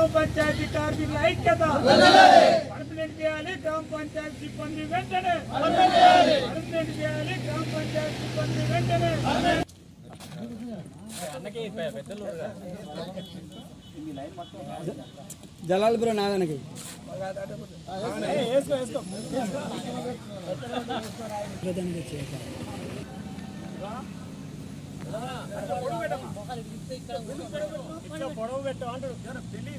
గ్రామ పంచాయతీ కార్మికుల ఐక్యత. పర్మనెంట్ చేయాలి గ్రామ పంచాయతీ సిబ్బంది వెంటనే. పర్మనెంట్ చేయాలి గ్రామ పంచాయతీ సిబ్బంది వెంటనే. జలాలపురం నాదనకి. పొడవు పెట్టు అంటారు పెళ్లి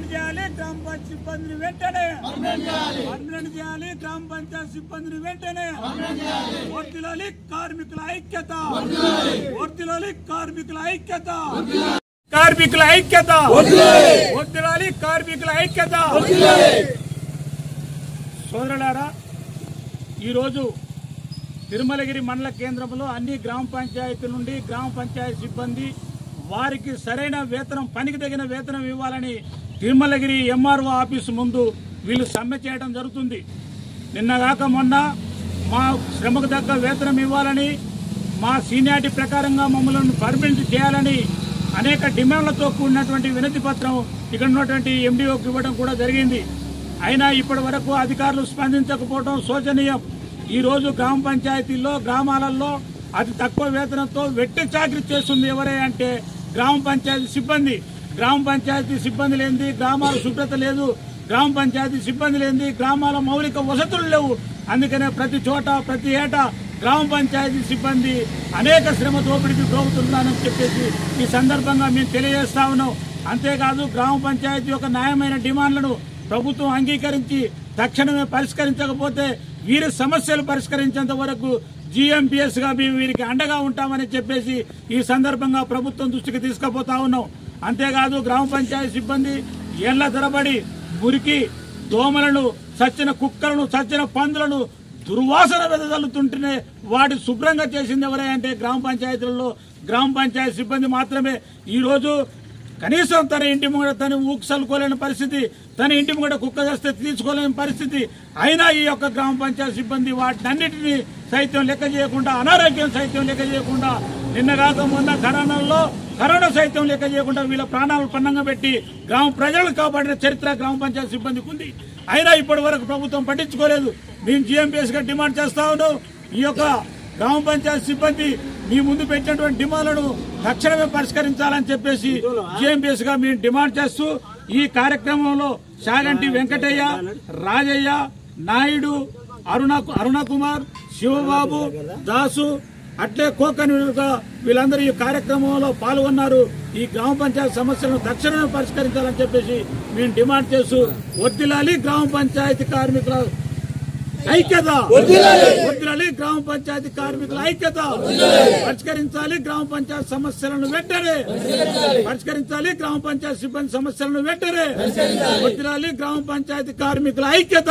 పర్మనెంట్ చేయాలి గ్రామ పంచాయతీ సిబ్బందిని వెంటనే. పర్మనెంట్ చేయాలి గ్రామ పంచాయతీ సిబ్బందిని వెంటనే. వర్తిలోని కార్మికుల ఐక్యత. వర్తిలోని కార్మికుల ఐక్యత. కార్మికుల ఐక్యత. వర్తిలాలి కార్మికుల ఐక్యత. సోదరులారా ఈరోజు తిరుమలగిరి మండల కేంద్రంలో అన్ని గ్రామ పంచాయతీ నుండి గ్రామ పంచాయతీ సిబ్బంది వారికి సరైన వేతనం పనికి తగిన వేతనం ఇవ్వాలని తిరుమలగిరి ఎంఆర్ఓ ఆఫీసు ముందు వీళ్ళు సమ్మె చేయడం జరుగుతుంది. నిన్నగాక మొన్న మా శ్రమకు తగ్గ వేతనం ఇవ్వాలని మా సీనియారిటీ ప్రకారంగా మమ్మల్ని పర్మనెంట్ చేయాలని అనేక డిమాండ్లతో కూడినటువంటి వినతి పత్రం ఇక్కడ ఉన్నటువంటి ఎండిఓకి ఇవ్వడం కూడా జరిగింది. అయినా ఇప్పటి వరకు అధికారులు స్పందించకపోవడం శోచనీయం. ఈరోజు గ్రామ పంచాయతీల్లో గ్రామాలలో అతి తక్కువ వేతనంతో వెట్టి చాకరీ చేస్తుంది ఎవరే అంటే గ్రామ పంచాయతీ సిబ్బంది. గ్రామ పంచాయతీ సిబ్బంది లేనిది గ్రామాల శుభ్రత లేదు. గ్రామ పంచాయతీ సిబ్బంది లేనిది గ్రామాల మౌలిక వసతులు లేవు. అందుకనే ప్రతి చోట ప్రతి ఏటా గ్రామ పంచాయతీ సిబ్బంది అనేక శ్రమ దోపిడీకి దోగుతున్నానని చెప్పేసి ఈ సందర్భంగా మేము తెలియజేస్తా ఉన్నాం. అంతేకాదు గ్రామ పంచాయతీ యొక్క న్యాయమైన డిమాండ్లను ప్రభుత్వం అంగీకరించి తక్షణమే పరిష్కరించకపోతే వీరి సమస్యలు పరిష్కరించేంత వరకు జీఎంపీఎస్గా మేము వీరికి అండగా ఉంటామని చెప్పేసి ఈ సందర్భంగా ప్రభుత్వం దృష్టికి తీసుకుపోతా ఉన్నాం. అంతేకాదు గ్రామ పంచాయతీ సిబ్బంది ఏళ్ళ తరబడి మురికి దోమలను చచ్చిన కుక్కలను చచ్చిన పందులను దుర్వాసన వెదజల్లుతుంటేనే వాటి శుభ్రంగా చేసింది ఎవరే అంటే గ్రామ పంచాయతీలలో గ్రామ పంచాయతీ సిబ్బంది మాత్రమే. ఈరోజు కనీసం తన ఇంటి ముంగడ తను ఊక్సలుకోలేని పరిస్థితి తన ఇంటి ముంగడ కుక్క చేస్తే తీసుకోలేని పరిస్థితి అయినా ఈ యొక్క గ్రామ పంచాయతీ సిబ్బంది వాటినన్నిటినీ సైతం లెక్క చేయకుండా అనారోగ్యం సైతం లెక్క చేయకుండా నిన్నగాక మొన్న కరోనాలో కరోనా సైతం లెక్క చేయకుండా వీళ్ళ ప్రాణాలు పన్నంగా పెట్టి గ్రామ ప్రజలను కాపాడిన చరిత్ర గ్రామ పంచాయతీ సిబ్బందికి ఉంది. అయినా ఇప్పటి వరకు ప్రభుత్వం పట్టించుకోలేదు. మేము జిఎంపీఎస్గా డిమాండ్ చేస్తా ఉన్నాం. ఈ యొక్క గ్రామ పంచాయతీ సిబ్బంది మీ ముందు పెట్టినటువంటి డిమాండ్లను తక్షణమే పరిష్కరించాలని చెప్పేసి జిఎంపీఎస్గా మేము డిమాండ్ చేస్తూ ఈ కార్యక్రమంలో శాగంటి వెంకటయ్య రాజయ్య నాయుడు అరుణ అరుణ కుమార్ శివబాబు దాసు అట్లే కోకని వీళ్ళందరూ ఈ కార్యక్రమంలో పాల్గొన్నారు. ఈ గ్రామ పంచాయతీ సమస్యలను తక్షణమే పరిష్కరించాలని చెప్పేసి మేము డిమాండ్ చేస్తూ వర్దిలాలి గ్రామ పంచాయతీ కార్మికుల ఐక్యత. వర్దిలాలి గ్రామ పంచాయతీ కార్మికుల ఐక్యత. పరిష్కరించాలి గ్రామ పంచాయతీ సమస్యలను వెంటనే. పరిష్కరించాలి. గ్రామ పంచాయతీ సిబ్బంది సమస్యలను వెంటనే. వర్దిలాలి గ్రామ పంచాయతీ కార్మికుల ఐక్యత.